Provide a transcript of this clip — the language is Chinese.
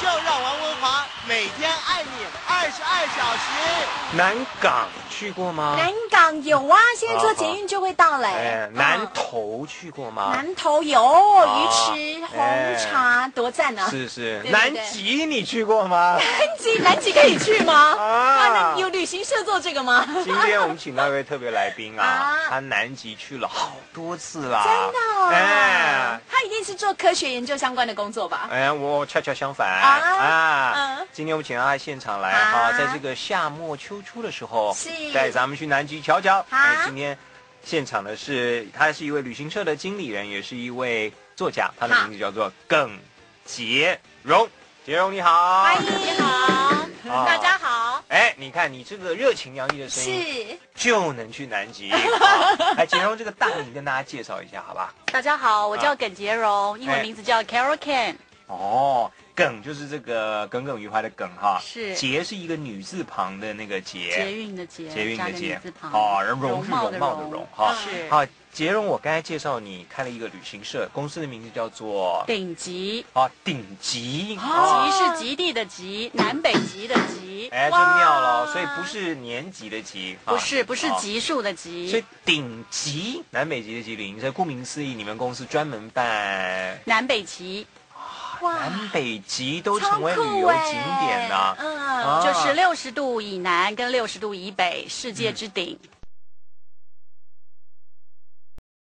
就让王文华每天爱你二十二小时。南港去过吗？南港有啊，现在坐捷运就会到嘞。哎，南投去过吗？南投有鱼池红茶，多赞啊！是是。对对南极你去过吗？南极南极可以去吗？啊啊，那有旅行社做这个吗？今天我们请到一位特别来宾啊 啊，他南极去了好多次啦。真的哦，哎。做科学研究相关的工作吧？哎，我恰恰相反。啊？啊！嗯。今天我们请到他现场来啊。哈，在这个夏末秋初的时候，是。带咱们去南极瞧瞧。好哎，今天现场的是他是一位旅行社的经理人，也是一位作家，他的名字叫做耿杰荣。杰荣你好，欢迎你好，啊。大家好，哎，你看你这个热情洋溢的声音，是就能去南极。好哎，杰荣这个大名跟大家介绍一下，好吧？大家好，我叫耿杰荣，英文名字叫 Carol Can。哦，耿就是这个耿耿于怀的耿哈，是杰是一个女字旁的那个杰捷杰，运的捷，捷运的捷字，旁。哦，然后荣是容的貌的荣哈。是好，杰荣，我刚才介绍你开了一个旅行社，公司的名字叫做顶级，啊顶级，哦极是极地的极，南北极的极，哎，就妙了，所以不是年级的级，啊。不是不是哦级数的级所以，顶级南北极的极旅行社，顾名思义，你们公司专门办南北极南北极都成为旅酷游哎景点呐。嗯，啊就是六十度以南跟六十度以北，世界之顶。